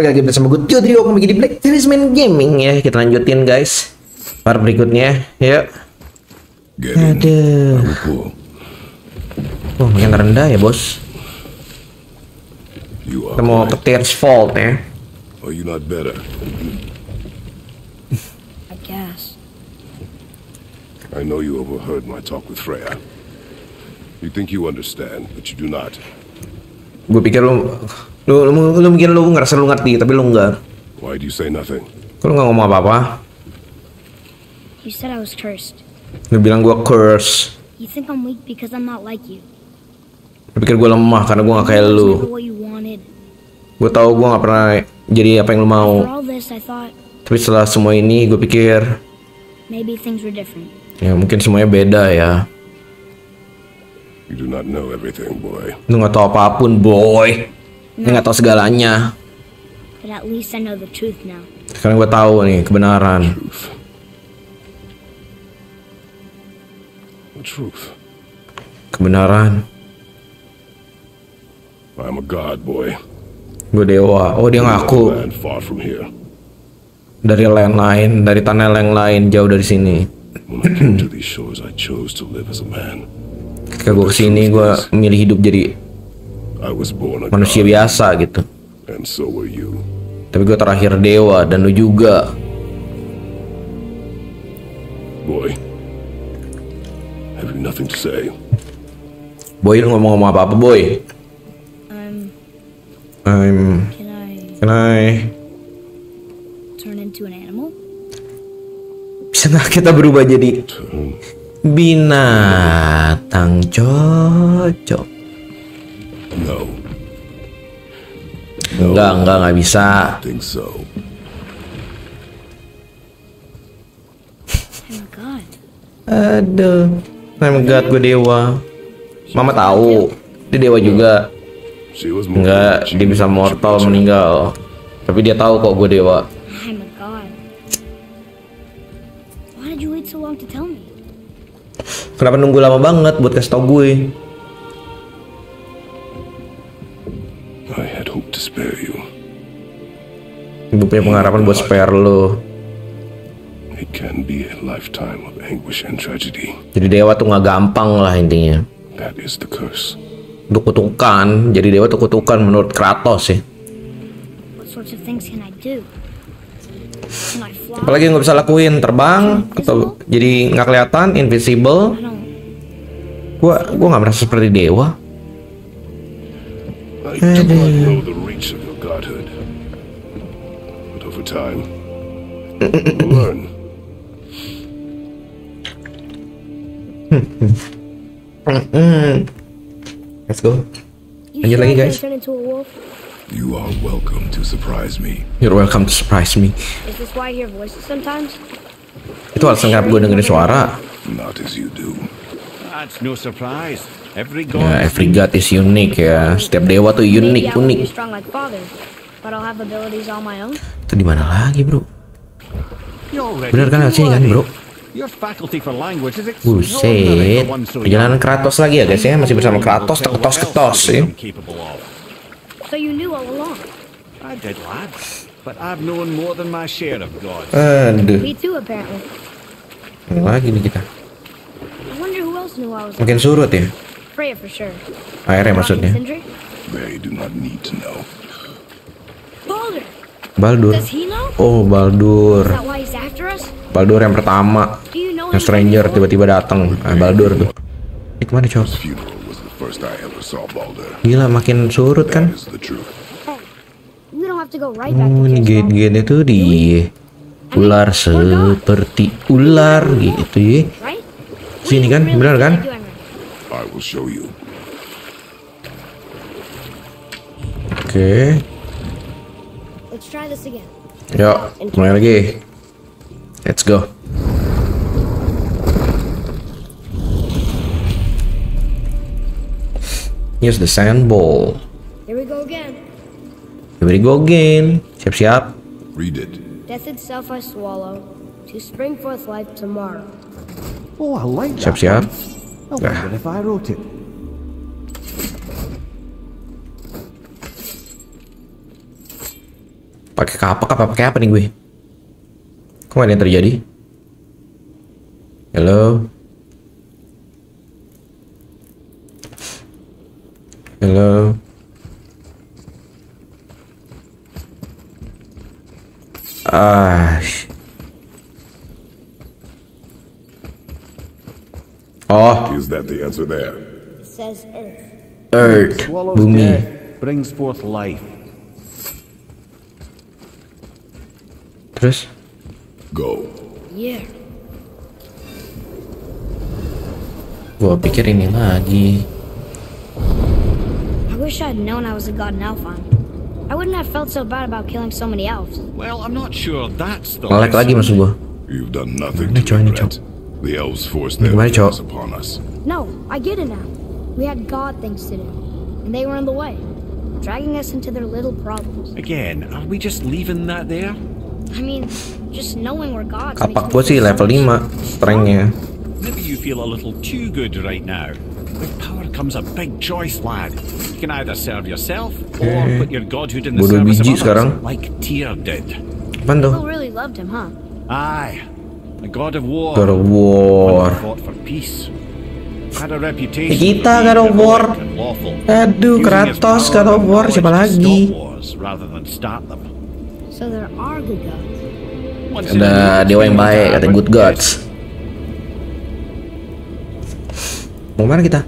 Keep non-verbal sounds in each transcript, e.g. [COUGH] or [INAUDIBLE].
balik lagi bersama gue Tio Trio kembali di Black Talisman Gaming ya Kita lanjutin guys Part berikutnya, yuk. Aduh. Wah, makin rendah ya bos Kita mau ke Tears Fault ya Are you not better? I guess. I know you overheard my talk with Freya. You think you understand, but you do not. Gue pikir lu Lu, lu, lu, lu mungkin lu ngerasa lu ngerti, tapi lu enggak Why do you say nothing? Kok lu gak ngomong apa-apa? You said I was cursed. Lu bilang gue curse You think I'm weak because I'm not like you. Lu pikir gue lemah karena gue gak kayak lu never what you wanted. Gue tahu gue gak pernah jadi apa yang lu mau this, thought Tapi setelah semua ini gue pikir maybe things were different. Ya mungkin semuanya beda ya You do not know everything, boy. Lu gak tahu apa pun boy Lu gak tahu segalanya. Sekarang gue tahu nih kebenaran Truth. The truth. Kebenaran I'm a god, boy. Gue dewa Oh dia ngaku. Dari land lain Dari tanah yang lain Jauh dari sini When I came to these shores, I chose to live as a man. Ketika gue ke sini gue milih hidup jadi I was born a manusia biasa gitu and so were you. Tapi gue terakhir dewa dan lu juga Boy. Have you nothing to say? Boy lu ngomong-ngomong apa-apa boy Um, I'm can I Can I turn into an animal? Bisa gak kita berubah jadi. Binatang cocok No. Enggak, enggak, enggak bisa I think so. Oh. Aduh I'm God gue dewa Mama tahu Dia dewa juga Enggak, dia bisa mortal meninggal Tapi dia tahu kok gue dewa I'm a god. Why did you wait so long to tell me? Kenapa nunggu lama banget buat kasih tau gue spare you. Gue punya pengharapan buat spare lo It can be a lifetime of anguish and tragedy. Jadi dewa tuh nggak gampang lah intinya That is the curse. Itu kutukan Jadi dewa tuh kutukan menurut Kratos ya What sorts of things can I do? Can I fly? Apalagi yang nggak bisa lakuin Terbang Atau jadi nggak kelihatan Invisible. Gua gua nggak merasa seperti dewa I do not know the But over time, learn. [LAUGHS] Let's go You Lanjut sure lagi, guys. into a wolf? You are welcome to surprise me. You're welcome to surprise me Is this why I hear voices sometimes? Itu alasan kenapa gue dengerin suara Not as you do. That's no surprise. Every god. Ya every god is unique ya Setiap dewa tuh Maybe unik I won't unik but I'll have abilities all my own. Itu di mana lagi bro Bener kan lewat sini kan bro Buset Perjalanan. Kratos lagi ya guys ya Masih bersama Kratos Ketos-ketos you've ya. So you knew all along. I did, lad. But I've known more than my share of gods. Aduh Me too, apparently. Mana lagi nih kita I wonder who else knew I was. Mungkin surut ya Freya for sure. Airnya maksudnya? They do not need to know. Baldur. Oh Baldur? Baldur yang pertama. Yang stranger tiba-tiba datang. ah, Baldur tuh. Ini ke mana cowok. Gila makin surut kan? Oh ini gate-gate itu di Ular seperti ular gitu ya? Sini kan, benar kan? Oke try this again. Yuk mulai lagi Let's go Here's the sand ball Here we go again. Here we go again Siap-siap Read it. Death itself I swallow, to spring forth life tomorrow. Oh, I like that. Siap-siap I wonder ah. if I wrote it. Pakai kapak apa pakai apa nih gue? Kok ada yang terjadi? Halo? Halo? Ah. Oh, Is that the answer there? It says Earth. Earth, bumi. brings forth life. Terus? Go. Yeah. Gua pikir ini lagi. I wish I'd known I was a god in Alphon. I wouldn't have felt so bad about killing so many elves. Well, I'm not sure that's the Nge-lag lagi maksud gua. You've done nothing Ini to cowok, ini regret. The elves forced Ini their gimana, cowok? vengeance upon us. No, I get it now. We had god things to do, and they were in the way, dragging us into their little problems. Again, are we just leaving that there? I mean, just knowing we're gods. Kapak makes gua me sih level much 5 strength-nya. Maybe you feel a little too good right now. With power comes a big choice, lad. You can either serve yourself or put your godhood in the Bodoh service biji of others, sekarang. like Tyr did. Apaan tuh? People really loved him, huh? Aye, a god of war. God of War. fought for peace. Had a reputation Kita God of War. Aduh, Kratos, God of War, siapa lagi? Ada blue dewa yang moon, baik, kata but good yes, gods. Mau mana kita?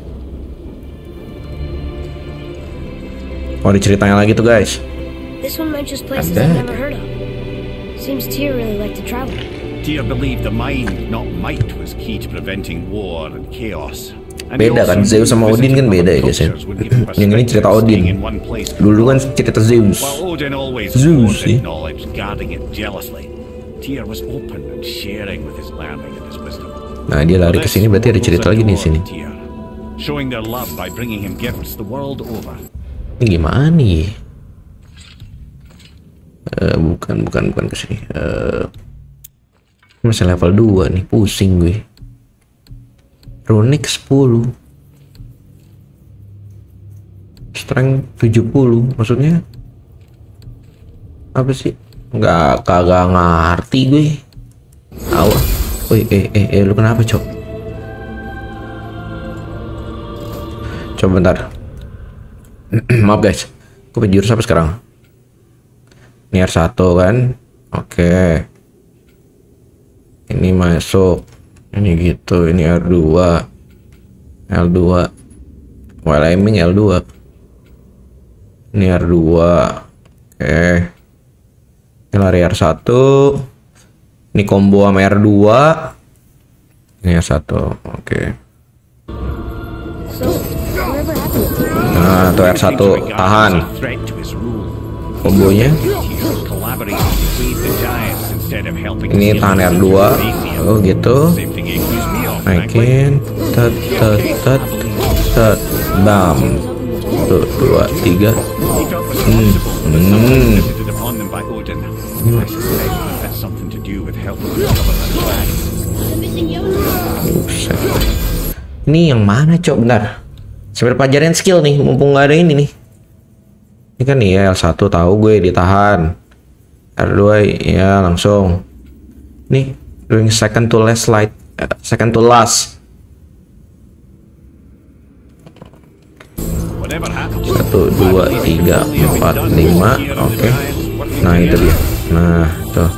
Oh, ada ceritanya lagi tuh guys. This one mentions places I'm I've never heard of. Seems Tyr really liked to travel. Tyr believed the mind, not might, was key to preventing war and chaos. Beda kan, Zeus sama Odin kan beda ya guys ya. Yang ini cerita Odin. Dulu kan cerita Zeus. Zeus, his wisdom. Nah, dia lari ke sini berarti ada cerita lagi di sini. Ini gimana nih? Eh, bukan, bukan, bukan ke sini. Eh, masih level 2 nih, pusing gue. Runic 10. Strength 70, maksudnya apa sih? Nggak kagak ngerti gue. Awa. Woi, eh, eh, eh, lu kenapa, Cok? Coba bentar. [CLEARS THROAT] Maaf guys, gue pengen jurus apa sekarang? Ini R1 kan? Oke. Ini masuk. Ini gitu, ini R2. L2. While aiming L2. Ini R2. Oke. Ini lari R1. Ini combo sama R2. Ini R1. Oke. Happened? Nah, tuh R1 tahan kombonya. Ini tahan R2. Oh gitu. Naikin. Tet tet tet tet. Bam. Tuh, dua, tiga. Mm. their flag. Buset. Ini yang mana cok bentar. Sambil pelajarin skill nih, mumpung nggak ada ini nih. Ini kan ya L1 tahu gue ditahan. R2 ya langsung. Nih, doing second to last slide, eh, second to last. Satu, dua, tiga, empat, lima. Oke. Nah itu dia. Nah tuh.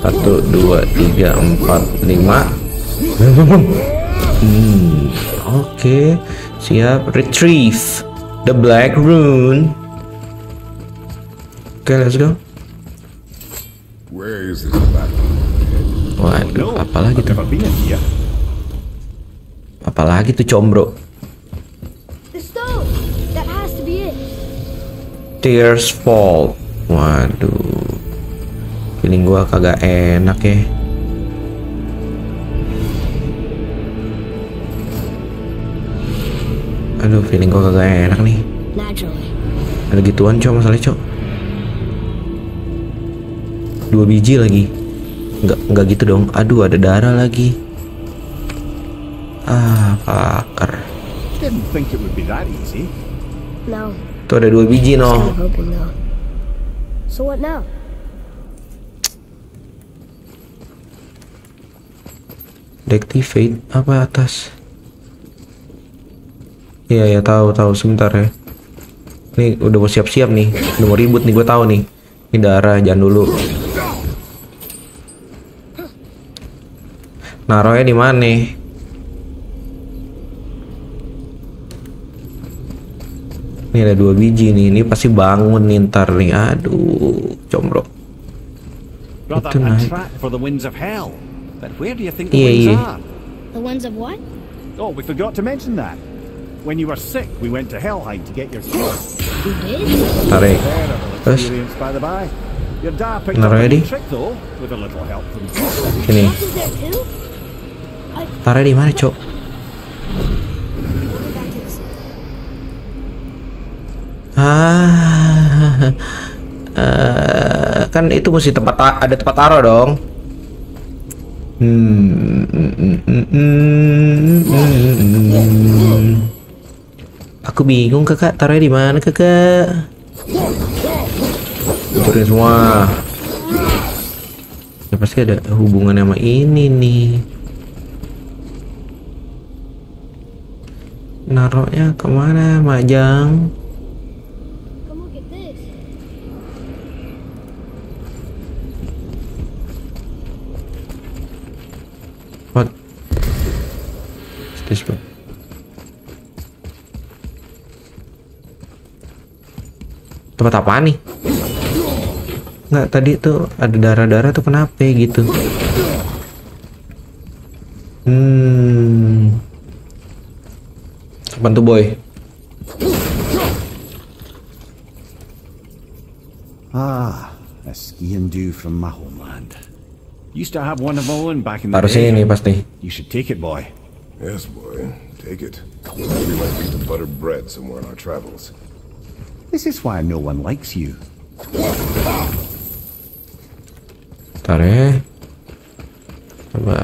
Satu, dua, tiga, empat, lima. [LAUGHS] Hmm. Oke. Siap. Retrieve the black rune. Oke, let's go. Waduh, apalagi tuh? Apalagi tuh combro? Tears fall. Waduh. Feeling gua kagak enak ya. Aduh, feeling gua kagak enak nih. Ada gituan, Cok, masalahnya, Cok dua biji lagi. Nggak nggak gitu dong. Aduh ada darah lagi. Ah pakar. Tuh ada dua biji no. So what now? Deactivate apa atas? Iya ya tahu tahu. Sebentar ya. Ini udah mau siap-siap nih. Udah mau ribut nih gue tahu nih. Ini darah jangan dulu. Naruhnya di mana? Ini ada dua biji nih, ini pasti bangun nih ntar nih. Aduh, combro. Itu naik. track for the winds of hell. But where do you think the Iya, winds iya. are? The ones of what? Oh, we forgot to mention that. When you were sick, we went to Helheim to get your cure. We did? Tarik. Terus? experience by the by. Your dad picked Naruh up a di? new trick though, with a little help from Sini. Taruh di mana, Cok? Ah, [LAUGHS] eh, kan itu mesti tempat ada tempat taruh dong. Hmm, mm, mm, mm, mm, mm, mm. Aku bingung kakak taruhnya di mana kakak? Hancurin semua. Ya pasti ada hubungan sama ini nih. Naruhnya ke mana, Majang? This. What? This bro? Tempat apa nih? Nggak, tadi tuh ada darah-darah tuh kenapa gitu? Hmm. Kapan tuh boy? Ah, a ski and do from my homeland. Used to have one of my own back in the Taruh day. sini pasti. You should take it, boy. Yes, boy. Take it. Maybe might lead to buttered bread somewhere in our travels. This is why no one likes you. Ntar ya. Coba.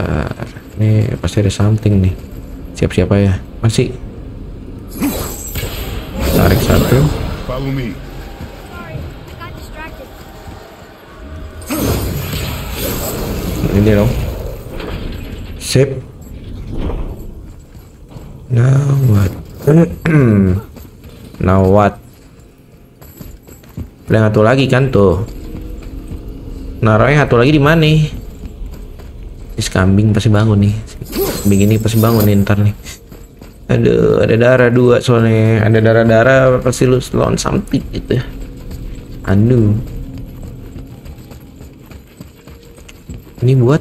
Nih pasti ada something nih. Siap-siap ya. Masih. Tarik satu. Follow me. Sorry, I got distracted. Ini dong. Sip. Now what? Now what? Ada satu lagi kan tuh. Naruhnya satu lagi di mana nih? Kambing pasti bangun nih. Kambing ini pasti bangun nih ntar nih. Aduh, ada darah dua soalnya. Ada darah-darah pasti lu lawan something gitu. Anu. Ini buat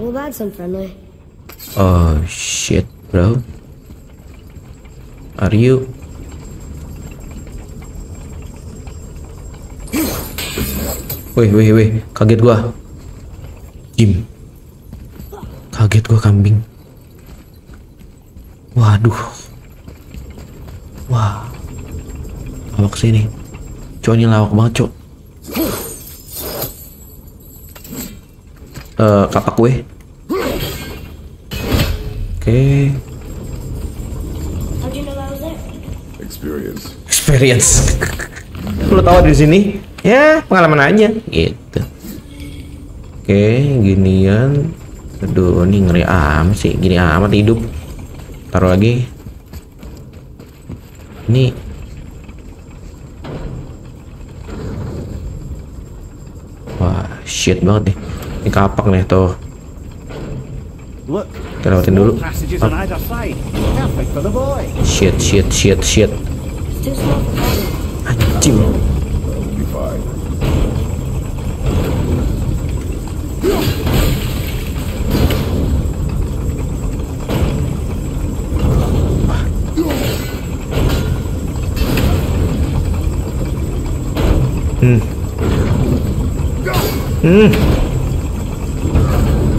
Well, that's unfriendly. Oh shit, bro. Are you? Wih, wih, wih, kaget gua. Jim. Kaget gua kambing. Waduh. Wah. Lawak sini. Cok ini lawak banget, cok. Eh, kapak gue. Oke. There? Experience. experience. Lu tahu di sini? Ya, pengalaman aja gitu. Oke, ginian. Aduh, ini ngeri amat sih. Gini amat hidup. Taruh lagi. Ini Wah, shit banget nih. Ini kapak nih tuh. Kita lewatin dulu. Shit, shit, shit, shit. Anjing.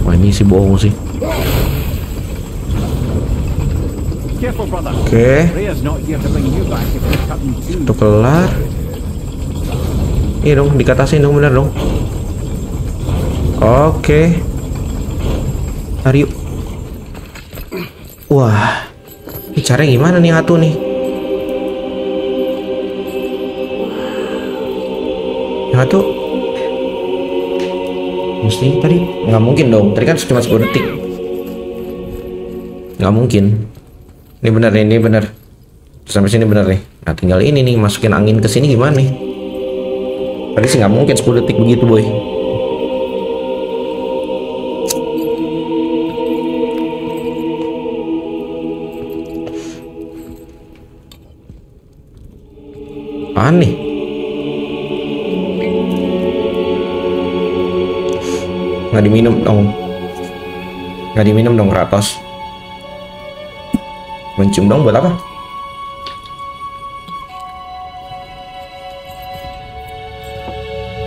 Wah, ini sih bohong sih. Oke. Too. Itu kelar. Iya dong, dikatasin dong bener dong. Oke. Yuk. Wah. Ini caranya gimana nih Atu nih? Satu. Mesti tadi nggak mungkin dong. Tadi kan cuma 10 detik. Nggak mungkin. Ini benar nih, ini benar. Sampai sini benar nih. Nah tinggal ini nih masukin angin ke sini gimana nih? Tadi sih nggak mungkin 10 detik begitu boy. Apaan Nggak diminum dong. Nggak diminum dong Kratos. Mencium dong buat apa?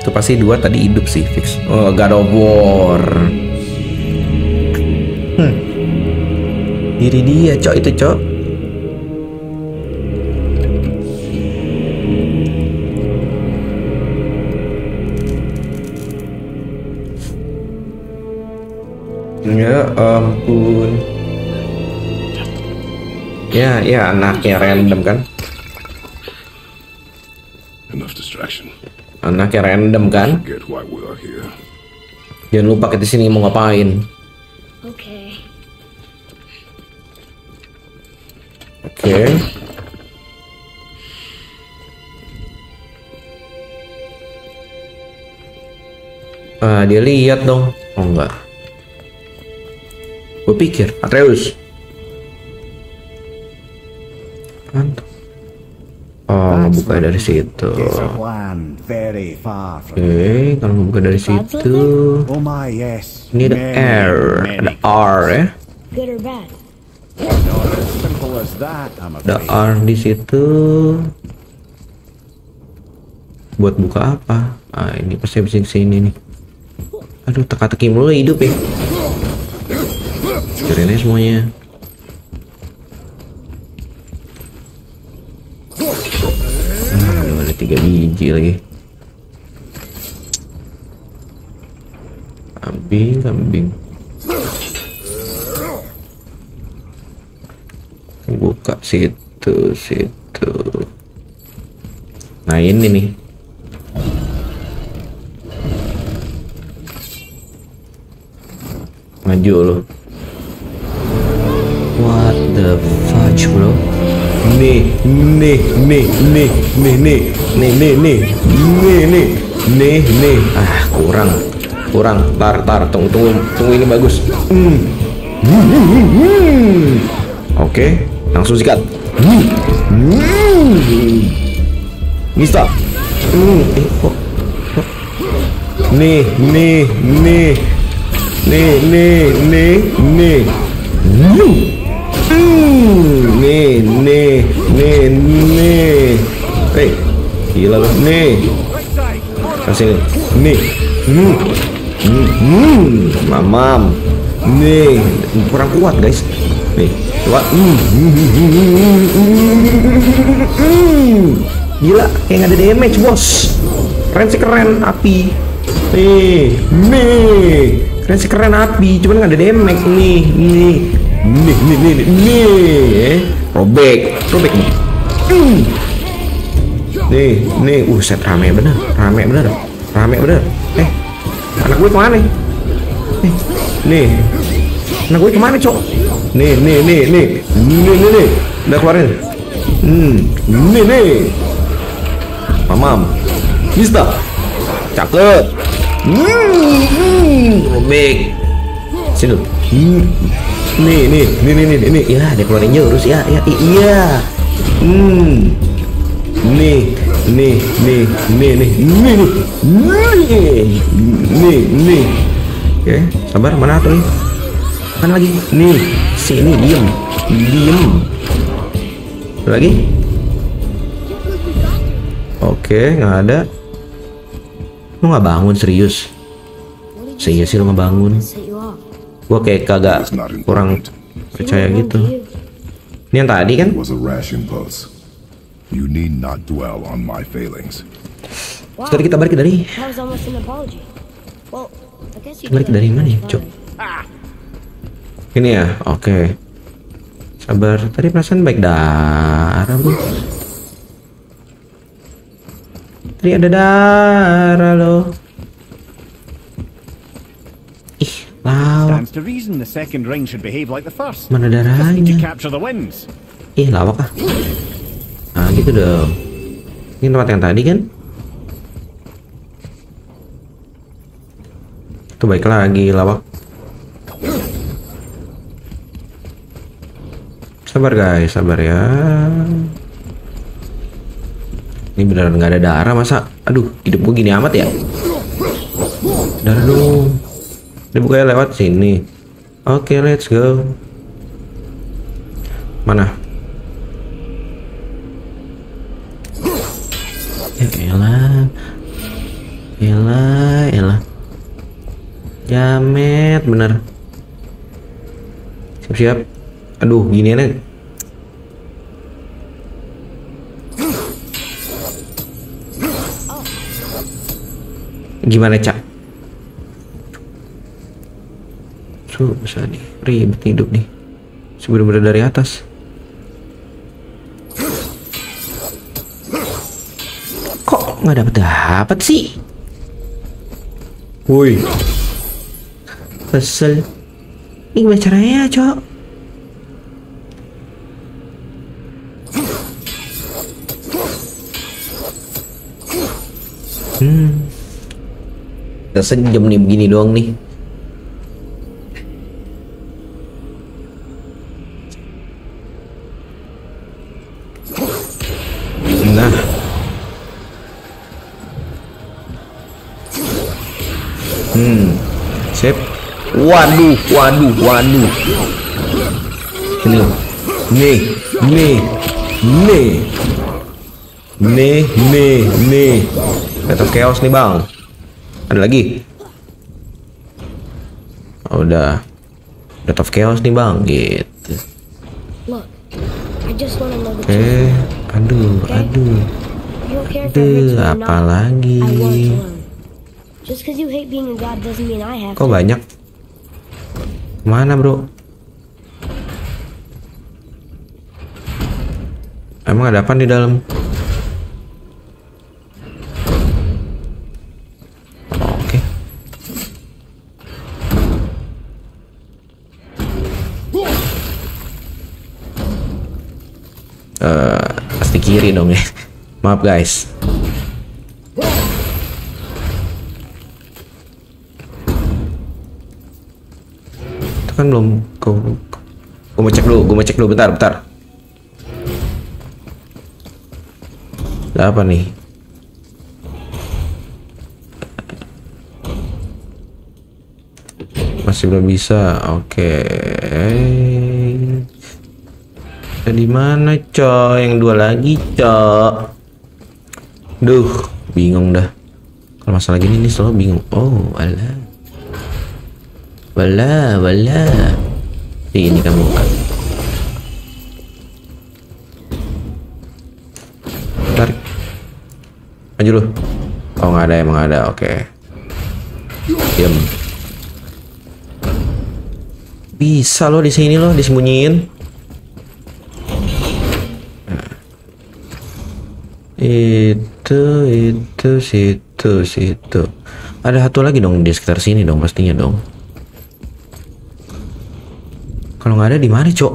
Itu pasti dua tadi hidup sih fix. Oh, God of War. Hmm. Diri dia, cok itu cok. Ya ampun. Ya, ya anaknya random kan? Enough distraction. Anaknya random kan? Jangan lupa kita sini mau ngapain. Okay. Oke. Ah, dia lihat dong. Oh enggak. Gue pikir, Atreus. Antum. Oh, buka dari situ. Oke, okay, eh, kalau buka dari situ. Ini ada R, ada R ya. Ada R di situ. Buat buka apa? Ah, ini pasti bisa sini nih. Aduh, teka-teki mulu hidup ya. Keren aja semuanya. Ah, ada tiga biji lagi. Kambing, kambing. buka situ situ nah ini nih maju lo what the fudge bro. Nih nih nih nih nih nih. Nih nih nih. Nih nih. Nih nih. Ah kurang. Kurang. Tar tar. Tunggu tunggu. Tunggu ini bagus. Hmm. oke. Langsung sikat. Hmm. eh, nih nih nih. Nih nih nih nih Hmm, nih nih nih nih. Eh gila lu. Nih. Kasih nih. Hmm. Hmm, hmm. mamam. Nih. Kurang kuat guys. Nih coba. Hmm. gila kayak nggak ada damage bos. Keren sih keren api. Nih nih. Keren sih keren api. Cuman nggak ada damage nih. Nih nih nih nih nih, nih. Eh, robek. Robek nih. Hmm. nih nih. Uh set rame bener. Rame bener. Rame bener. Eh anak gue ke mana nih? Nih anak gue ke mana cok? Nih nih nih nih. Nih nih nih. Udah keluarin. Hmm. Nih nih. Mamam. Mister. Cakep. Hmm, hmm. robek. Sini. Hmm. Nih nih nih nih nih nih. Ya dia keluarin jurus. Ya ya iya. Hmm. Nih nih nih nih nih nih nih. Nih nih. Oke sabar mana tuh nih mana lagi? Nih sini diem. Diem. Lagi? Oke nggak ada. Lu nggak bangun serius? Serius sih lu nggak bangun Gua kayak kagak kurang percaya gitu ini yang tadi kan. You need not dwell on my failings. Wow, Sekarang kita balik dari. Well, Balik dari mana ya, Cok? better. ini ya oke sabar tadi perasaan baik darah bro Tadi ada darah loh. Ih, lawak. Stands to reason the second ring should behave like the first. Mana need to darahnya? capture the winds. Ih, lawak ah. Nah, gitu dong. Ini tempat yang tadi kan? Tuh baik lagi, lawak. Sabar guys, sabar ya. Ini beneran nggak ada darah masa? Aduh, hidup gue gini amat ya? Darah dong. Ini bukannya lewat sini. Oke, let's go. Mana? Ya elah. Elah, elah. Jamet bener. Siap-siap. Aduh, gini nih. Gimana, Cak? Susah nih, ribet hidup nih. Sebenernya dari atas. Kok nggak dapet dapet sih? Woi. Kesel. Ini gimana caranya, Cok? Hmm. Udah sejam nih begini doang nih. Waduh, waduh, waduh. Ini. Nih, nih, nih. Nih, nih, nih. Battle Chaos nih, Bang. Ada lagi? Oh, udah. Battle of Chaos nih, Bang. Gitu. Oke. truth. Aduh, aduh. Aduh, apa lagi? Kok banyak? Mana, Bro? Emang ada apa di dalam? Oke. Eh, pasti kiri dong ya. [LAUGHS] Maaf guys. Kan belum gue gue mau cek dulu, gue mau cek dulu bentar, bentar. Ada apa nih? Masih belum bisa. Oke. Ada di mana, Cok? Yang dua lagi, Cok. Duh, bingung dah. Kalau masalah gini nih selalu bingung. Oh, alah. Wala, wala. Di ini kamu. Tarik. Maju lu. Oh, nggak ada emang ada. Oke. Diam. Bisa loh di sini loh disembunyiin. Nah. Itu, itu, situ, situ. Ada satu lagi dong di sekitar sini dong pastinya dong. Kalau nggak ada di mana, Cok?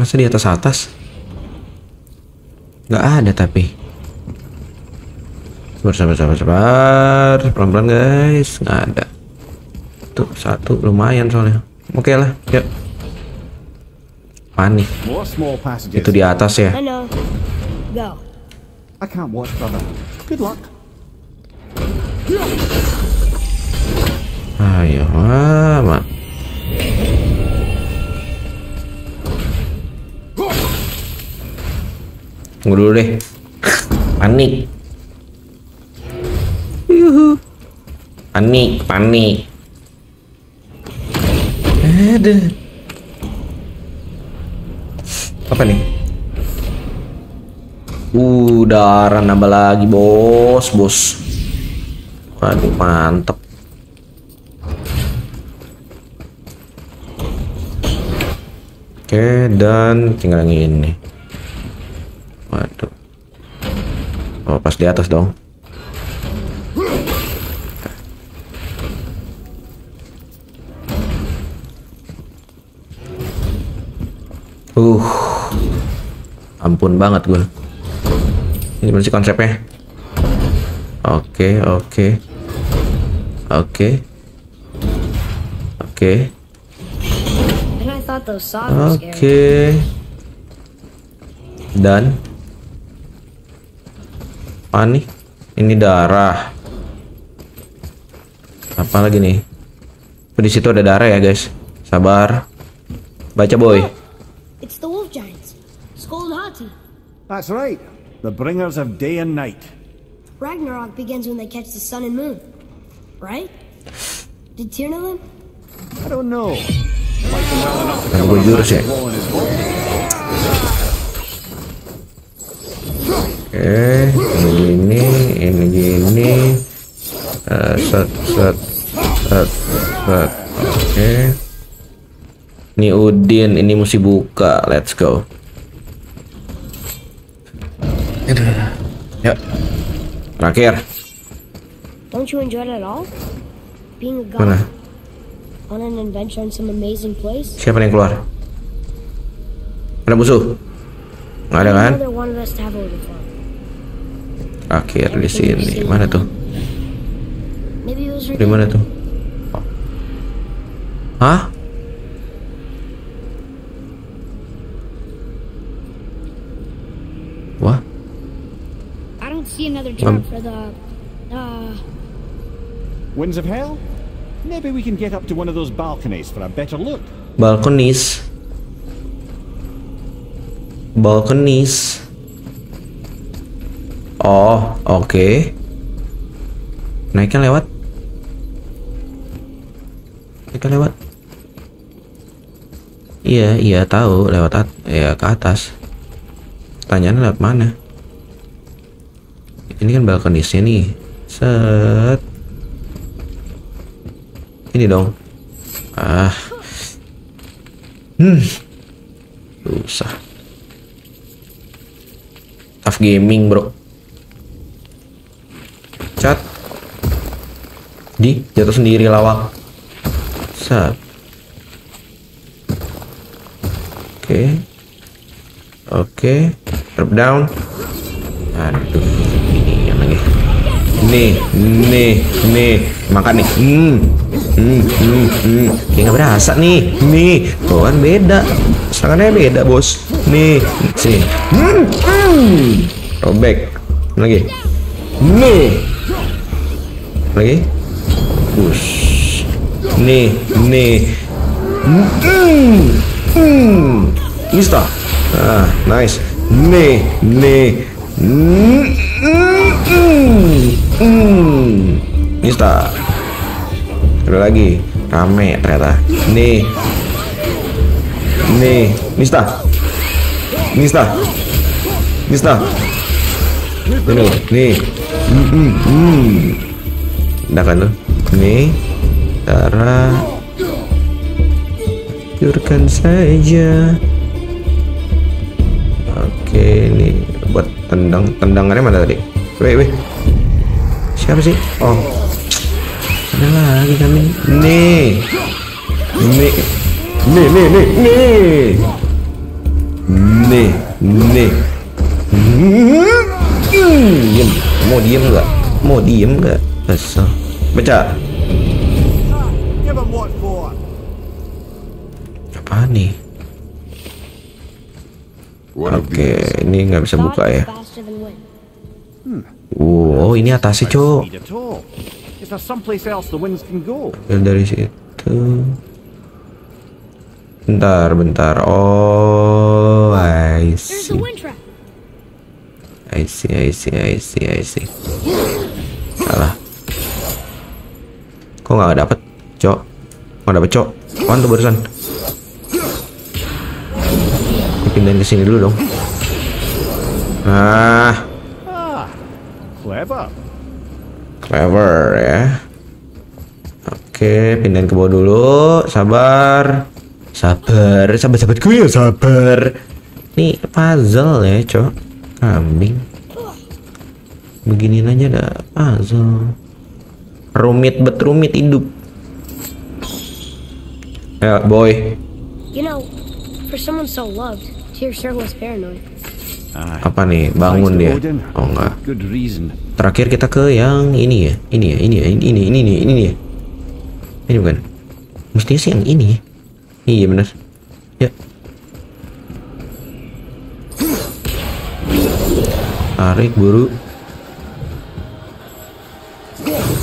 Masa di atas atas? Nggak ada tapi. Sabar, sabar, sabar, sabar. Pelan-pelan guys. Nggak ada. Tuh, satu. Lumayan soalnya. Oke lah, yuk. Panik. Itu di atas ya. Know. Go. I can't watch, brother. Good luck. Ayo, mama. Tunggu dulu deh. Panik. Yuhu. Panik, panik. Ada. Apa nih? Darah nambah lagi, bos, bos. Waduh, mantep. Oke, dan tinggal yang ini. Waduh. Oh, pas di atas dong. Uh, ampun banget gue. Ini masih konsepnya. Oke, oke, oke, oke, And I thought those saws were oke. scary. Dan apa nih? Ini darah. Apa lagi nih? Oh, di situ ada darah ya, guys. Sabar. Baca, boy. It's the wolf giants. Skull and Hati. That's right. The bringers of day and night. Ragnarok begins when they catch the sun and moon. Right? Did Tyr know? I don't know. Nah, gue jurus ya. Oke, ini gini, ini gini. Eh, set, set, set, set. Oke. Ini Udin, ini mesti buka. Let's go. Yuk. Terakhir. Don't you enjoy it at all? Being a god Mana? On an adventure in some amazing place? Siapa yang keluar? Ada musuh? Nggak ada kan? mother wanted us to have a little fun. Terakhir di sini. Mana tuh? Di mana tuh? Hah? Wah, I don't see another Um. job for the. Uh, Winds of hell? Maybe we can get up to one of those balconies for a better look. balkonis. Balkonis. Oh, oke. Naiknya lewat. Naiknya lewat. Iya, iya tahu lewat at ya ke atas. Pertanyaannya lewat mana? Ini kan balkonisnya nih. Set. Ini dong. Ah. Hmm. Susah. Tough gaming, bro. Cat. Di, jatuh sendiri lawak. Set. Oke. Oke. Drop down. Aduh, ini yang lagi. Nih, nih, nih. Makan nih. Hmm. Hmm, hmm, hmm. Kayak nggak berasa nih. Nih, tuh kan beda. Serangannya beda, bos. Nih, sih. Hmm, hmm. Robek. Lagi. Nih. Lagi. Push. Nih, nih. Hmm, hmm. Mista. Ah, nice. Nih, nih. Hmm, hmm, hmm. Hmm. Mista. Ada lagi. Rame ternyata. Nih. Nih, Mista. Mista. Mista. Ini, nih. Hmm, hmm. Udah kan tuh? Nih. Cara hancurkan saja. Oke, ini buat tendang tendangannya mana tadi? Weh, weh. Siapa sih? Oh, ada lagi kan nih. Nih, nih, nih, nih, nih, nih, nih, nih. Diem. Mau diem nggak? Mau diem nggak? Kesel. Baca. Apa nih? Oke, these. ini nggak bisa buka ya. Wow, oh ini atasnya, Cok. Speed at all. Is there someplace else the winds can go? Dari situ. Bentar, bentar. Oh, I There's see. I see, I see, I see, I see. Salah. Kok nggak dapet, Cok? Nggak dapet, Cok. Apaan tuh barusan? Pindahin ke sini dulu dong. Ah, Ah, clever. Clever ya. Oke, pindahin ke bawah dulu. Sabar. Sabar, sabar, sabar gue ya, sabar. Nih puzzle ya, Cok. Kambing. Beginiin aja ada puzzle. Rumit bet rumit hidup. Ya, boy. You know, for someone so loved, Tyr sure was paranoid. Aye. Apa nih? Bangun dia. Oh enggak. Terakhir kita ke yang ini ya. Ini ya, ini ya, ini ini ini ini, ini ya. Ini bukan. Mestinya sih yang ini. ya. Iya benar. Ya. Tarik buru.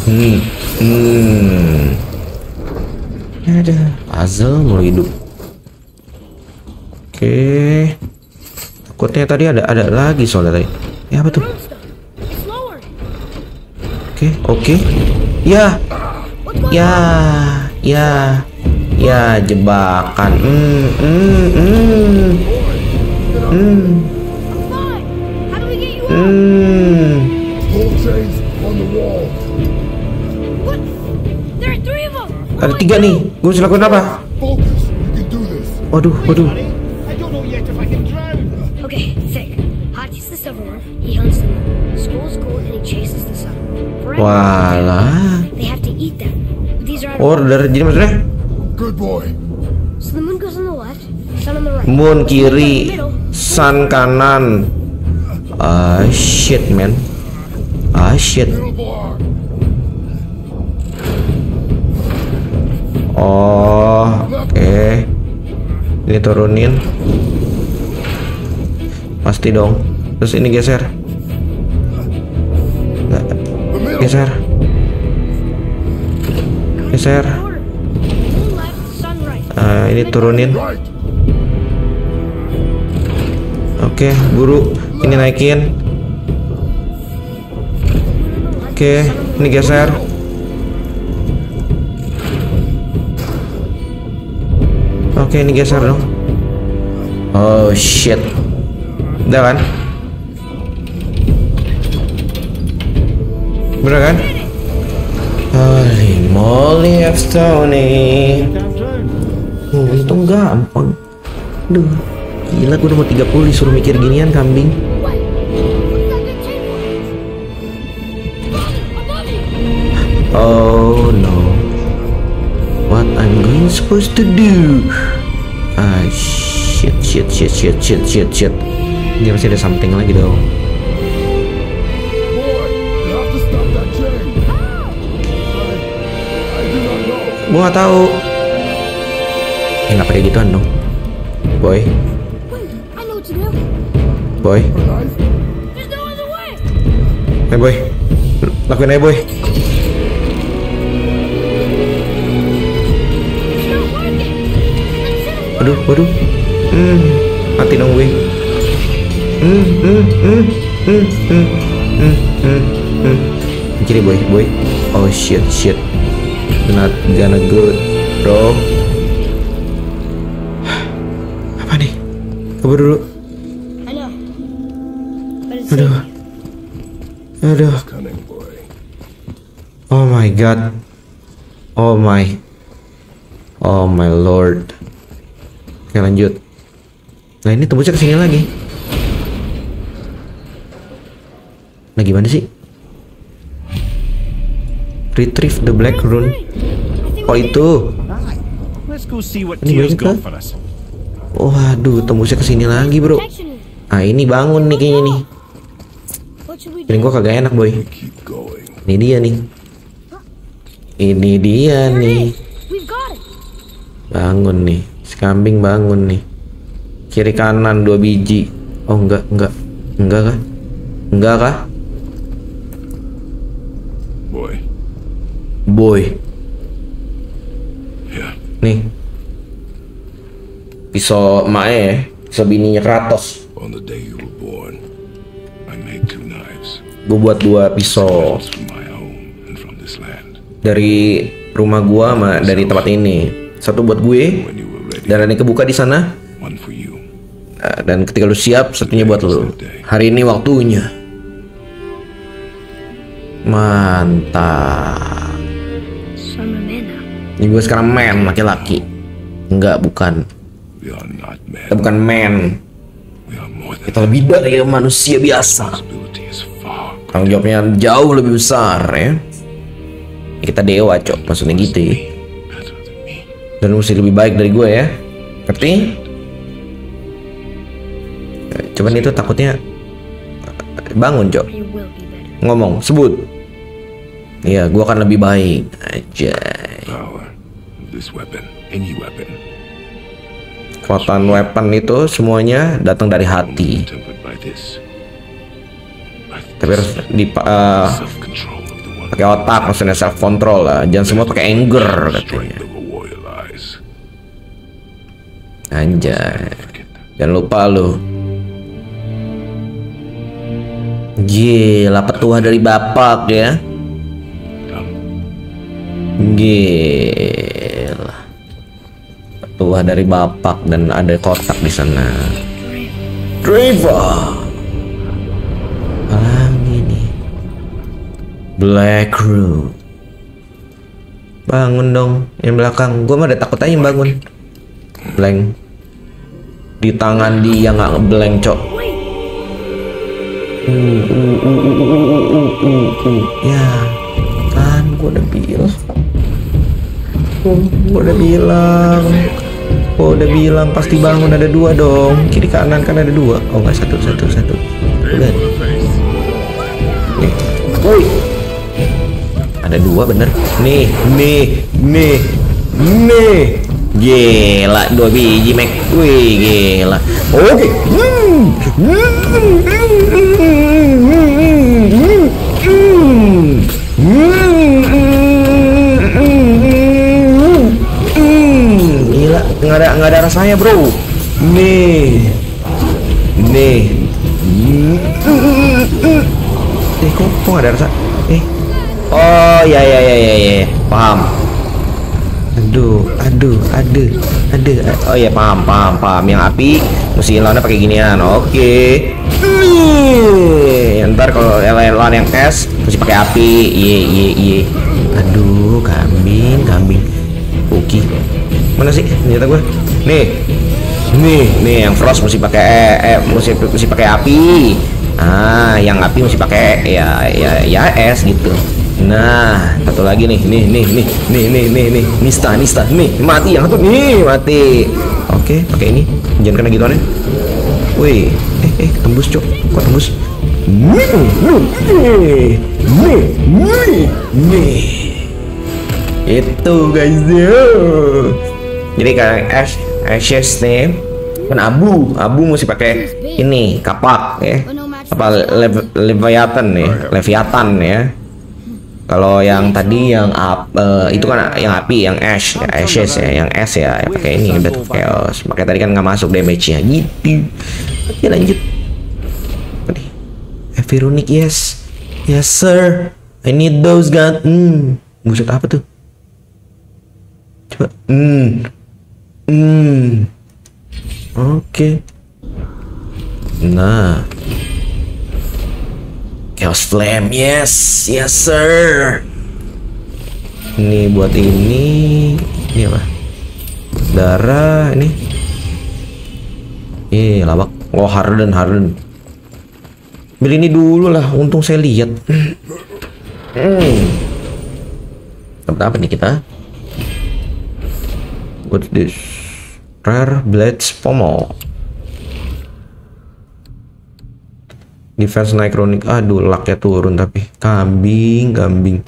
Hmm. Hmm. Ada puzzle mau hidup. Oke. Takutnya tadi ada ada lagi soalnya tadi. Ya apa tuh? It's lower. Oke, oke. Ya. Ya, ya. Ya, jebakan. Hmm, hmm, hmm. Hmm, hmm. Ada tiga nih. Gue harus lakuin apa? Waduh, waduh. Walah. Are Order. Jadi maksudnya Good boy. Moon kiri, sun kanan. Ah shit, man. Ah shit. Oh, oke. Ini turunin. Pasti dong. Terus ini geser. Geser. Geser. Order. Moon left, sun right. Ah, ini turunin. Oke, buru. Ini naikin. Oke, ini geser. Oke, ini geser dong. Oh shit. Udah kan? Bener kan? Holy moly F Tony. Oh, itu gampang. Duh, gila gue udah mau 30 disuruh mikir ginian kambing. Oh no. What I'm going supposed to do? Ah shit shit shit shit shit shit shit. Ini masih ada something lagi dong. Gua nggak tahu. Ya nggak pakai gituan dong. Boy, boy, eh boy, lakuin aja boy. Waduh, waduh. Hmm, mati dong gue. Hmm, hmm, hmm, hmm, hmm, hmm, hmm, hmm. Kiri boy, boy. Oh shit, shit. Not gonna good, bro. Apa nih? Kabur dulu. It's Aduh. Aduh. Oh my god. Oh my. Oh my lord. Oke lanjut. Nah ini tembusnya ke sini lagi. Nah gimana sih? Retrieve the black rune. Oh itu. Ini banyak, kan? Waduh tembusnya ke sini lagi bro. Ah ini bangun nih kayaknya nih. Do? gua kagak enak boy. Ini dia nih. Ini dia nih. Bangun nih, si kambing bangun nih. Kiri kanan dua biji. Oh enggak, enggak. Enggak kah? Enggak kah? Boy. Boy, Yeah. nih. Pisau mae ya, pisau bininya Kratos. On the day you were born, I made two knives. Gue buat dua pisau dari rumah gua sama dari tempat ini. Satu buat gue dan ada yang kebuka di sana. Nah, Dan ketika lu siap, satunya buat lu. Hari ini waktunya. Mantap. Ini gue sekarang man, laki-laki. Enggak, bukan. Kita bukan man. Kita lebih dari manusia biasa. tanggung jawabnya jauh lebih besar ya. Kita dewa cok. Maksudnya gitu ya. dan mesti lebih baik dari gue ya. Ngerti? Cuman itu takutnya eh, bangun cok. Ngomong sebut. Iya, gua akan lebih baik. Aja. This weapon, any weapon, Kekuatan weapon itu semuanya datang dari hati. Tapi harus di uh, pakai otak, maksudnya self control lah. Jangan semua pakai anger katanya. Anjay. Jangan lupa lu. Gila, petua dari bapak ya. Gila petua dari bapak dan ada kotak di sana. Driver. Apalagi ini Black Room. Bangun dong yang belakang. Gua mah udah takut aja yang bangun. Blank. Di tangan dia nggak ngeblank, cok. Uh, uh, uh, ya, kan gua udah bilang Oh, gua udah bilang. Gua udah bilang pasti bangun ada dua dong. Kiri kanan kan ada dua. Oh nggak satu satu satu. Udah. Nih. Woi. Ada dua bener. Nih, nih, nih, nih. Gila, dua biji Mac. Wih, gila. Oke. Gila, nggak ada nggak ada rasanya bro. Nih, nih. Eh, kok, kok nggak ada rasa? Eh, oh ya ya ya ya ya, paham. Aduh, aduh, aduh, aduh. Oh ya paham, paham, paham. Yang api mesti lawannya pakai ginian. Oke. Nih, ntar kalau lawan yang es mesti pakai api. Iya, iya, iya. Aduh, kambing, kambing. Oke. Mana sih senjata gue? Nih. Nih, nih yang frost mesti pakai eh, eh mesti mesti pakai api. Ah, yang api mesti pakai ya ya ya es gitu. Nah, satu lagi nih, nih, nih, nih, nih, nih, nih, nih, Nista, Nista, nih, mati yang satu, nih, mati. Oke, pakai ini, jangan kena gituannya. Wih, eh, eh, tembus cok, kok tembus? Nih, nih, nih, nih, nih, nih. Itu guys, yo. Jadi kan ash, ashes nih, kan abu, abu mesti pakai ini kapak ya, apa lev, leviathan nih, leviathan ya. Kalau yang tadi yang up, eh, itu kan yang api, yang ash, ya, ashes ya, yang es ya, ya pakai ini udah chaos. Makanya tadi kan nggak masuk damage-nya gitu. Oke lanjut. Apa nih? Heavy runic yes, yes sir. I need those gun. Hmm, buset apa tuh? Coba. Hmm, hmm. Oke. Nah. Chaos Flame, yes, yes sir. Ini buat ini, ini apa? Darah ini. Eh, lawak. Oh, Harden, Harden. Beli ini dulu lah, untung saya lihat. Hmm. Dapat apa nih kita? What's this? Rare Blades Pommel. Defense naik kronik. Aduh, lucknya turun tapi kambing, kambing.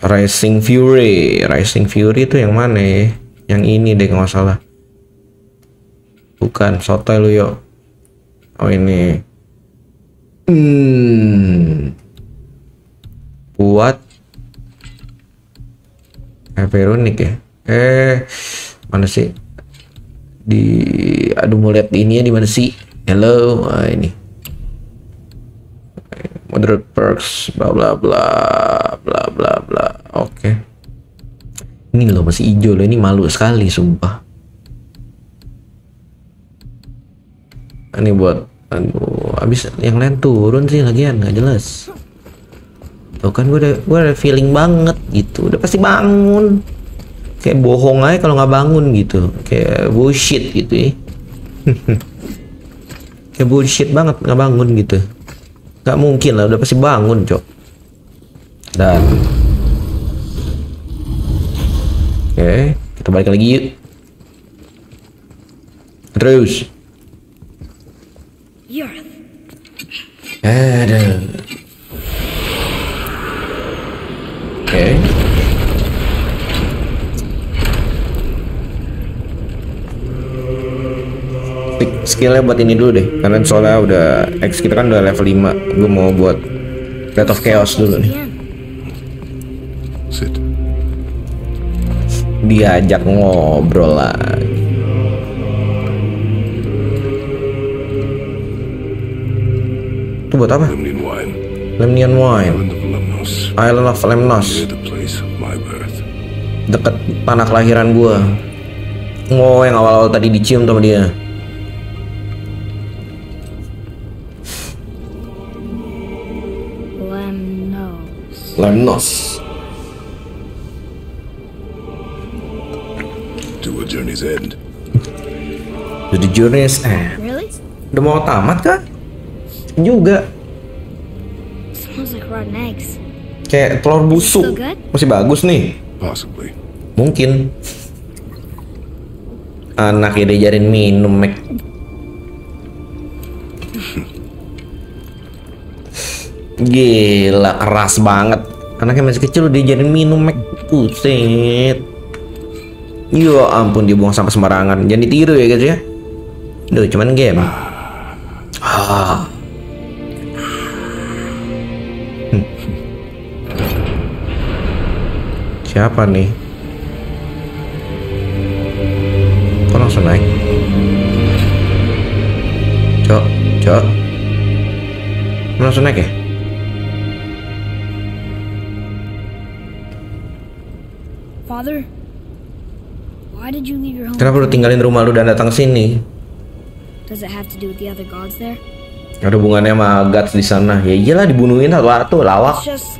Rising Fury, Rising Fury itu yang mana ya? Yang ini deh nggak salah. Bukan, sotoy lu yuk. Oh ini. Hmm. Buat Veronik ya. Eh, mana sih? Di aduh mau lihat ini ya di mana sih? Hello, ah, ini. Moderate perks, bla bla bla bla bla bla. Oke. Ini loh masih hijau loh. Ini malu sekali, sumpah. Ini buat, aduh, abis yang lain turun sih lagian nggak jelas. Tuh kan gue udah, gue udah feeling banget gitu. Udah pasti bangun. Kayak bohong aja kalau nggak bangun gitu. Kayak bullshit gitu ya. [LAUGHS] kayak bullshit banget nggak bangun gitu nggak mungkin lah udah pasti bangun cok dan oke kita balik lagi yuk terus You're Pick skillnya buat ini dulu deh karena soalnya udah X kita kan udah level 5 gue mau buat Breath of Chaos dulu nih. Sit. diajak ngobrol lagi itu buat apa? Lemnian wine. Lemnian Wine Island of Lemnos. The deket tanah kelahiran gua Oh yang awal-awal tadi dicium sama dia Lemnos. Lemnos To a journey's end. Jadi Journeys eh Really? udah mau tamat kah? Juga Smells like rotten eggs. Kayak telur busuk. Still good? masih bagus nih. Possibly. mungkin. Anaknya diajarin minum Mac. Gila keras banget. Anaknya masih kecil udah diajarin minum Mac. Buset. Ya ampun dibuang sampai sembarangan. Jangan ditiru ya guys ya. Duh cuman game. Ah siapa nih Kok langsung naik? Cok, cok. Langsung naik ya? Father, why did you leave your home? Kenapa lu tinggalin rumah lu dan datang sini? Does it have to do with the other gods there? Ada hubungannya sama gods di sana. Ya iyalah dibunuhin satu-satu, lawak. It's just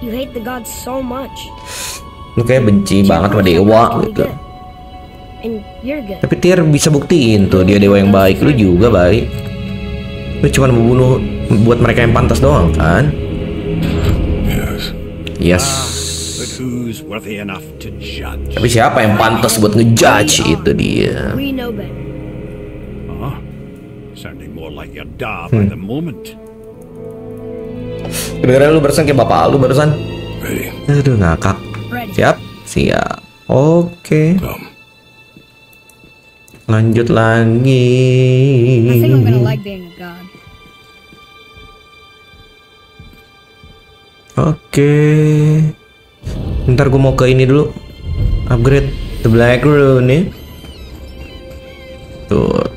you hate the gods so much. Lu kayak benci banget sama dewa gitu. Tapi Tier bisa buktiin tuh dia dewa yang baik, lu juga baik. Lu cuma membunuh buat mereka yang pantas doang kan? Yes. Judge? Tapi siapa yang pantas buat ngejudge itu dia? We Kedengeran lu barusan kayak bapak lu barusan. Ready. Aduh ngakak. Ready. Siap? Siap. Oke. Come. Lanjut lagi. I think I'm gonna like being a god. Oke. Ntar gue mau ke ini dulu. Upgrade the black rune nih. Tutup.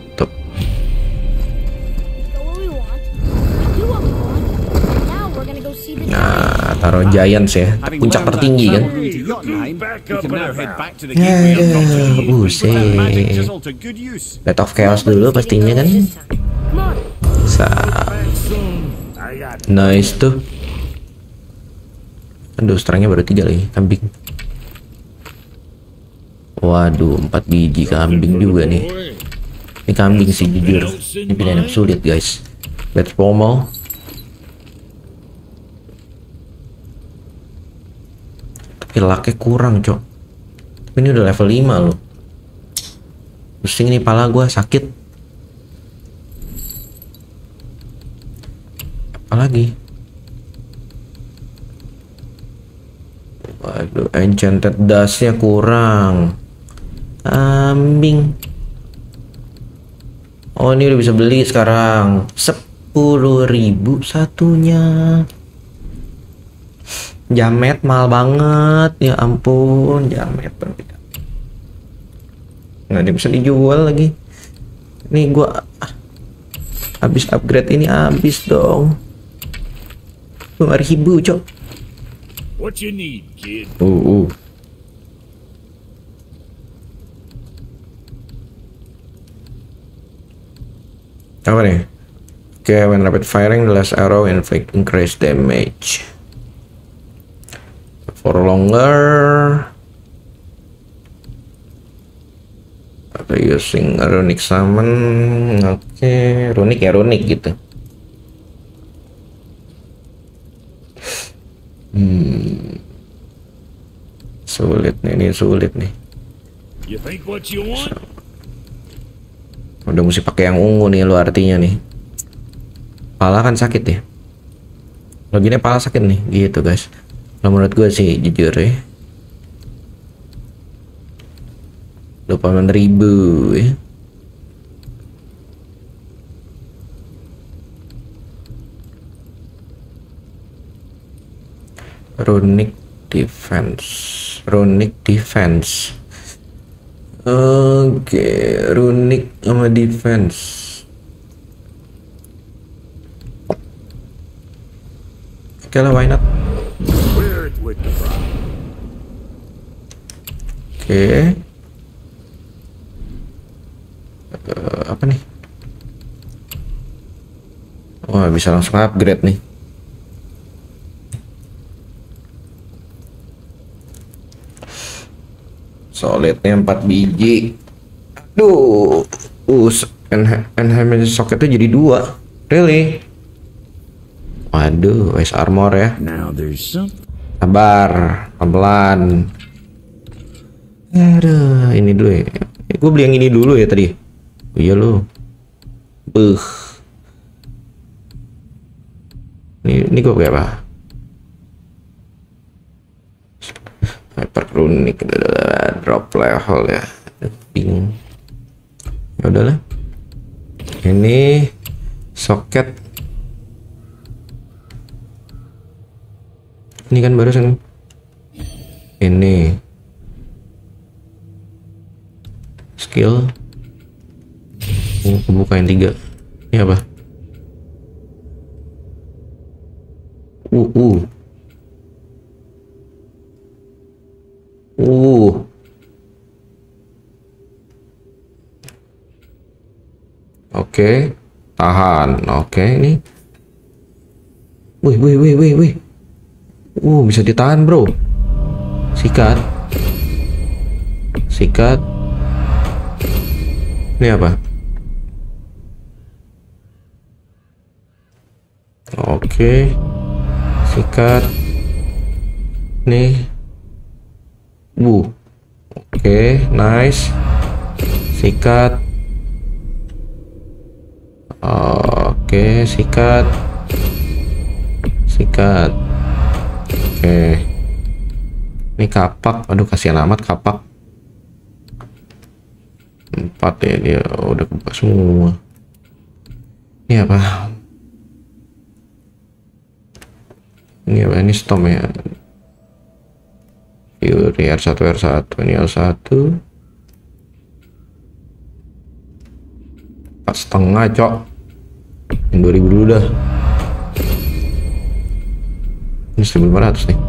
Taruh Giants ya. Puncak tertinggi kan. Lee, buset. Breath of Chaos dulu pastinya kan. Sa nice tuh. Aduh, strengnya baru tiga lagi kambing. Waduh, empat biji kambing juga nih. Ini kambing sih jujur. Ini pilihan yang sulit guys. Let's promo. Tapi lucknya kurang cok. Ini udah level 5 loh. Pusing nih pala gua sakit. Apa lagi? Waduh, enchanted dustnya kurang. Kambing. Oh ini udah bisa beli sekarang. 10.000 satunya. Jamet mahal banget. Ya ampun, jamet. Nggak ada bisa dijual lagi. Nih gua ah, habis upgrade ini habis dong. 2000 cok. What you need, kid? Uh, uh. Apa nih? Oke, when rapid firing, the last arrow inflict increase damage. For longer. using runic summon? Oke runic ya runic gitu. Hmm. Sulit nih ini sulit nih. Want? udah mesti pakai yang ungu nih lo artinya nih. Pala kan sakit ya? Lo gini pala sakit nih gitu guys kalau menurut gue sih jujur ya. 26 ribu ya. Runic defense. Runic defense. Oke runic sama defense. Oke lah why not Wear it with the pride. Oke. Eh, apa nih? Wah bisa langsung upgrade nih. Solidnya 4 biji. Aduh. Uh enhancement socketnya jadi dua. Really? Waduh wes armor ya. Sabar pelan aduh ini dulu ya gue beli yang ini dulu ya tadi iya lo Beuh. Ini, ini gue pakai apa? Hyper runic drop level ya. Bingung. Ya udahlah. Ini soket. Ini kan barusan. Ini. Skill. Oh, kebuka yang tiga. Ini apa? Uh, uh. Uh. Oke, tahan. Oke, ini. Wih, wih, wih, wih, wih. Uh, bisa ditahan, bro. Sikat. Sikat. Ini apa? Oke. Sikat. Nih. Bu. Oke, nice. Sikat. Oke, sikat. Sikat. Oke. Ini kapak. Aduh, kasihan amat kapak. Empat ya dia udah kebuka semua. Ini apa? Ini apa? Ini stom ya. Fury R1 R1 ini L1 empat setengah cok yang 2000 dulu dah ini 1500 nih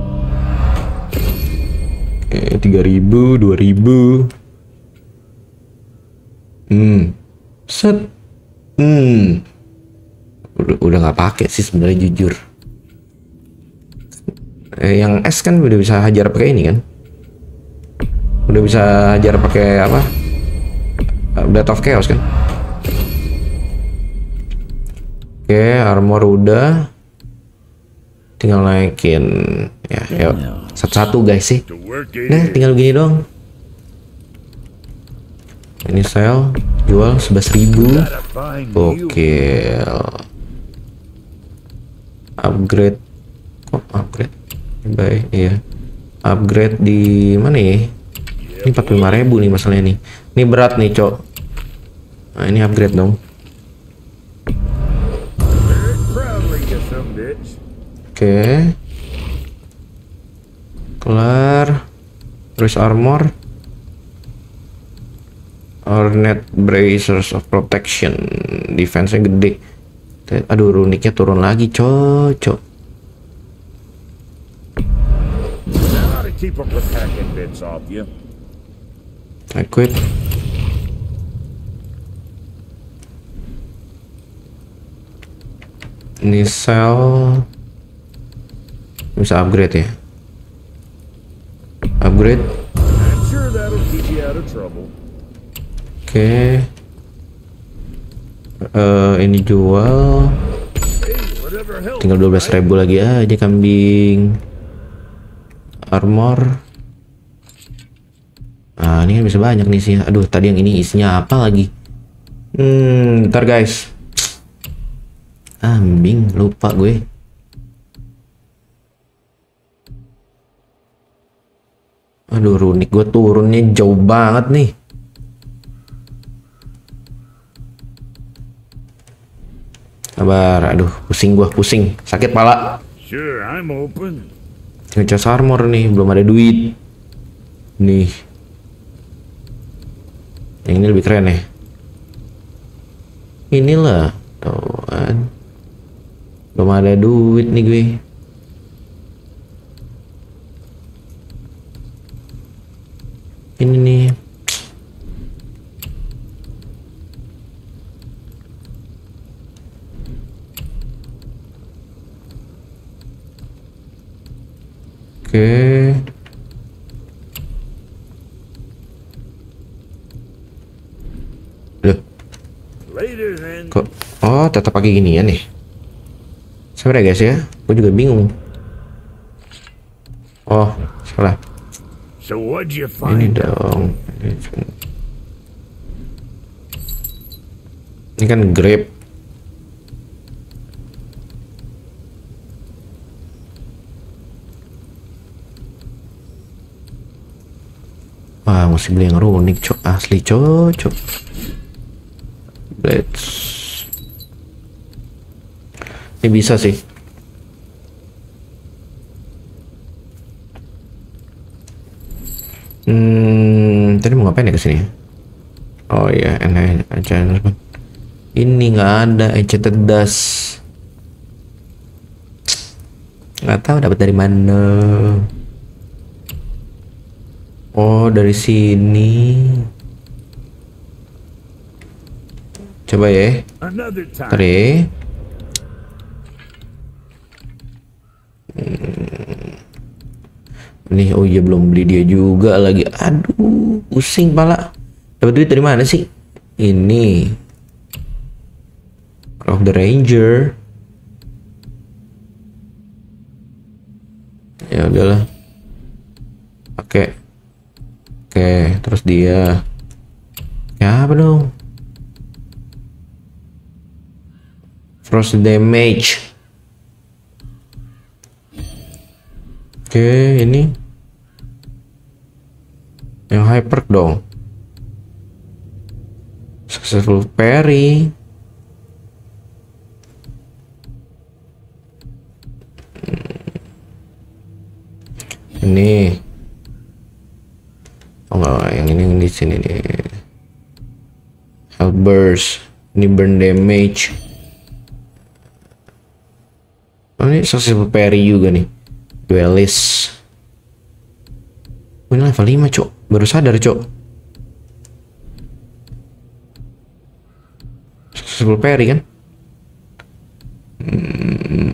Oke, 3000 2000 hmm. Set. Hmm. Udah udah nggak pakai sih sebenarnya jujur. Eh, yang S kan udah bisa hajar pakai ini kan? Udah bisa hajar pakai apa? Blade of Chaos kan? Oke armor udah. Tinggal naikin. Ya yuk. Satu-satu guys sih. Nah in. tinggal gini dong ini sel jual 11.000 Gotta find you. Gokil. Upgrade. Kok upgrade? Baik, iya. Upgrade di mana ya? Ini 45.000 nih masalahnya nih. Ini berat nih, Cok. Nah, ini upgrade dong. Oke. Kelar. Terus armor. Ornate bracers of protection. Defense-nya gede. Aduh, runiknya turun lagi, cocok. Equip. Ini sel bisa upgrade ya. Upgrade. I'm sure that'll keep you out of trouble. Oke. Eh, ini jual. Tinggal 12.000 lagi aja kambing. Armor. Ah, ini kan bisa banyak nih sih. Aduh, tadi yang ini isinya apa lagi? Hmm, ntar guys. Kambing, lupa gue. Aduh, runik gue turunnya jauh banget nih. Sabar, aduh, pusing gua, pusing. Sakit pala. Sure, I'm open. Ngecas armor nih, belum ada duit. Nih. Yang ini lebih keren ya. Inilah, tuh kan. Belum ada duit nih gue. Ini nih. Oke. Kok oh tetap pakai gini ya nih. Sebenarnya guys ya, gue juga bingung. Oh, salah. So what'd you Ini find? dong. Ini kan grape. Wah, mesti beli yang runik, cok. Asli, cocok. Blades. Ini bisa sih. Hmm, tadi mau ngapain ya ke sini? Oh iya, enak aja. Ini nggak ada enchanted dust. Nggak tahu dapat dari mana. Oh, dari sini. Coba ya. Another time. Tadi. Nih, oh iya belum beli dia juga lagi. Aduh, pusing pala. Dapat duit dari mana sih? Ini. Of the Ranger. Ya udahlah. Oke. Oke, terus dia. Ya apa dong? Frost damage. Oke, ini yang hyper dong. Successful parry. Ini. Oh enggak, yang ini di sini nih. Health burst. Ini burn damage. Oh, ini successful parry juga nih. Duelist. Oh, ini level 5, Cok. Baru sadar, Cok. Successful parry kan? Hmm.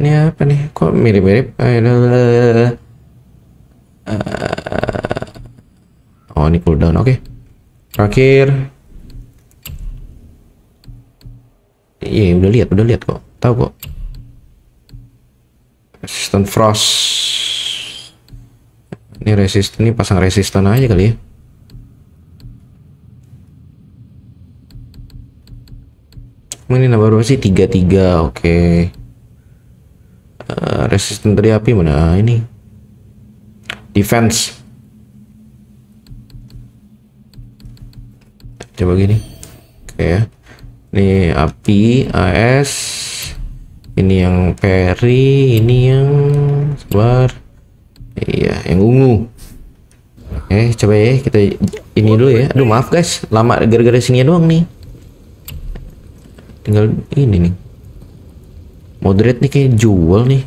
Ini apa nih? Kok mirip-mirip? Eh, Oh, ini cooldown. Oke. Terakhir. Iya, udah lihat, udah lihat kok. Tahu kok. Resistant frost. Ini resist, ini pasang resistan aja kali ya. Ini nambah berapa sih? 33, oke. Eh, resisten dari api mana? Ah, ini. Defense. Coba gini. Oke ya. Ini api, AS. Ini yang peri, ini yang sebar. Iya, yang ungu. Oke, coba ya kita ini dulu ya. Aduh, maaf guys, lama gara-gara sini doang nih. Tinggal ini nih. Moderate nih kayak jual nih.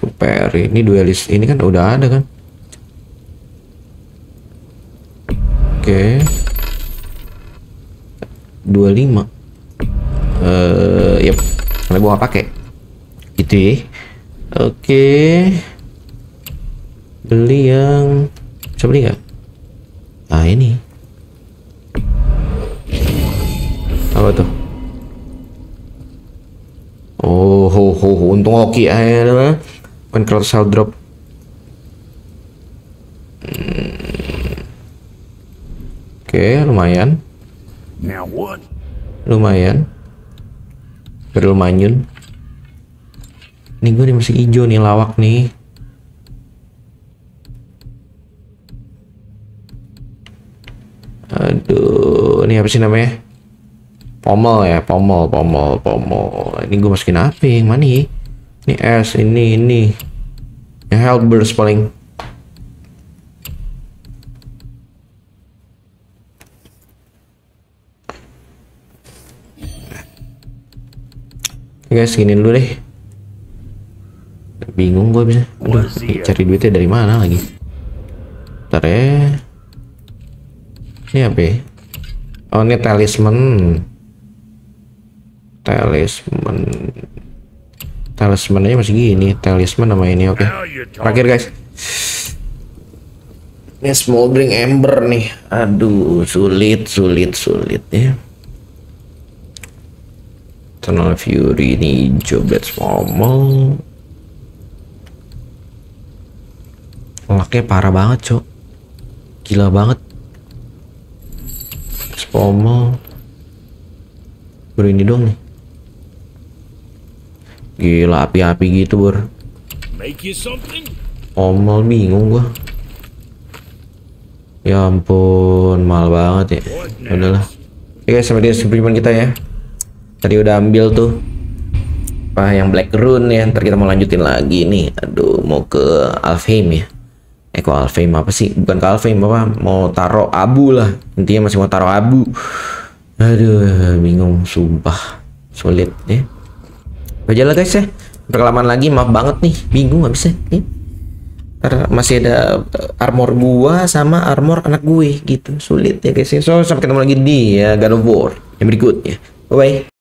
Super ini duelist ini kan udah ada kan? Oke. 25. Eh, yep. Karena gua nggak pakai. Gitu ya. Oke. Beli yang bisa beli nggak? Nah ini. Apa tuh? Oh, ho, ho, ho. untung oke aja. Main cross drop. Hmm. Oke, lumayan. Now what? Lumayan. Berlumayan. Ini gue nih masih hijau nih lawak nih. Aduh, ini apa sih namanya? Pomel ya, pomel, pomel, pomel. Ini gue masukin apa yang mana ya? Ini S, ini, ini. Yang health burst paling. Guys, segini dulu deh. Bingung gue bisa. Aduh, cari duitnya dari mana lagi? Ntar ya. Ini apa ya? Oh, ini talisman. Talisman. Talismannya masih gini. Talisman nama ini, oke. Talking. Terakhir guys. Ini smoldering ember nih. Aduh, sulit, sulit, sulit ya. Eternal Fury ini hijau Blade Small Laknya parah banget cok Gila banget Spommel Baru ini dong nih Gila api-api gitu bur? Omel bingung gua. Ya ampun mahal banget ya. Ya udahlah. Oke guys sampai di suplemen kita ya. Tadi udah ambil tuh. Apa yang Black Rune ya. Ntar kita mau lanjutin lagi nih. Aduh mau ke Alfheim ya. Eh kok Alfheim apa sih? Bukan ke Alfheim apa? Mau taruh abu lah. Intinya masih mau taruh abu. Aduh bingung sumpah. Sulit ya aja lah guys ya. Berkelamaan lagi maaf banget nih. Bingung nggak bisa ya. Ntar masih ada eh, armor gua sama armor anak gue gitu. Sulit ya guys ya. So sampai ketemu lagi di ya God of War yang berikutnya. Bye bye